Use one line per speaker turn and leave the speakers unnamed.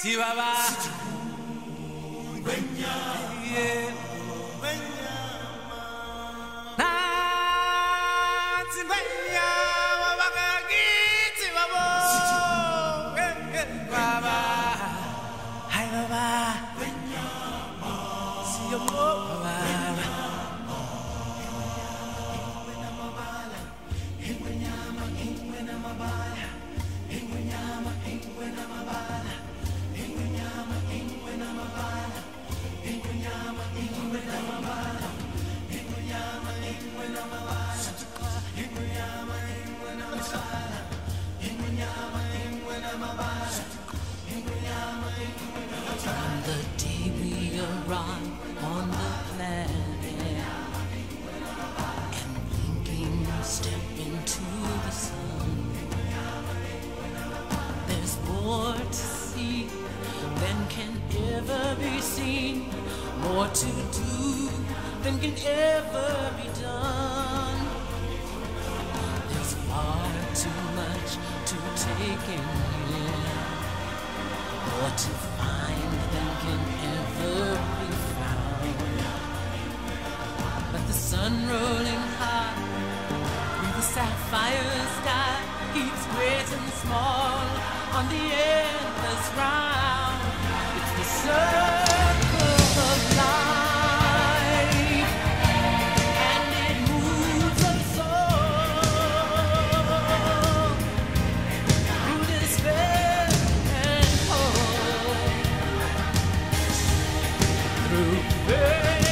Chihuahua. Eh, Baba. Hi baba. Siyabonga baba.
More to do than can ever be done. There's far too much to take in here more to find than can ever be found. But the sun rolling high through the sapphire sky keeps great and small on the endless round. It's the sun. Ei,